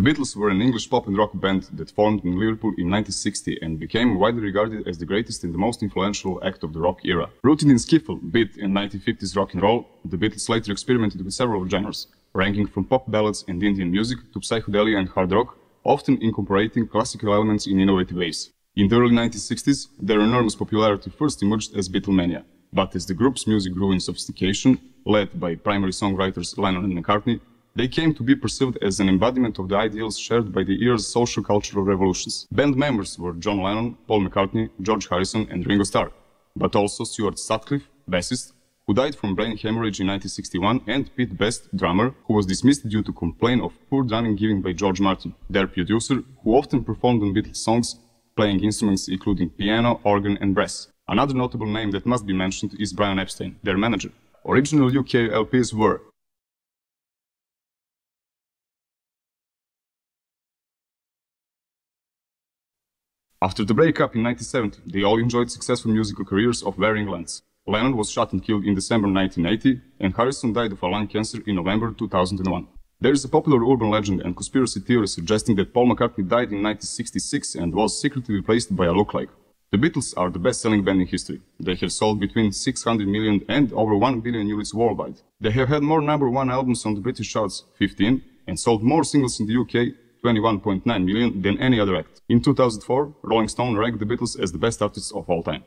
Beatles were an English pop and rock band that formed in Liverpool in 1960 and became widely regarded as the greatest and the most influential act of the rock era. Rooted in skiffle, beat, and 1950s rock and roll, the Beatles later experimented with several genres, ranging from pop ballads and Indian music to psychedelia and hard rock, often incorporating classical elements in innovative ways. In the early 1960s, their enormous popularity first emerged as Beatlemania, but as the group's music grew in sophistication, led by primary songwriters Lennon and McCartney, they came to be perceived as an embodiment of the ideals shared by the era's social cultural revolutions. Band members were John Lennon, Paul McCartney, George Harrison, and Ringo Starr, but also Stuart Sutcliffe, bassist, who died from brain hemorrhage in 1961, and Pete Best, drummer, who was dismissed due to complaint of poor drumming given by George Martin, their producer, who often performed on Beatles songs, playing instruments including piano, organ, and brass. Another notable name that must be mentioned is Brian Epstein, their manager. Original UK LPs were After the breakup in 1970, they all enjoyed successful musical careers of varying lengths. Lennon was shot and killed in December 1980, and Harrison died of a lung cancer in November 2001. There is a popular urban legend and conspiracy theory suggesting that Paul McCartney died in 1966 and was secretly replaced by a lookalike. The Beatles are the best-selling band in history. They have sold between 600 million and over 1 billion units worldwide. They have had more number one albums on the British charts, 15, and sold more singles in the UK, 21.9 million than any other act. In 2004, Rolling Stone ranked the Beatles as the best artists of all time.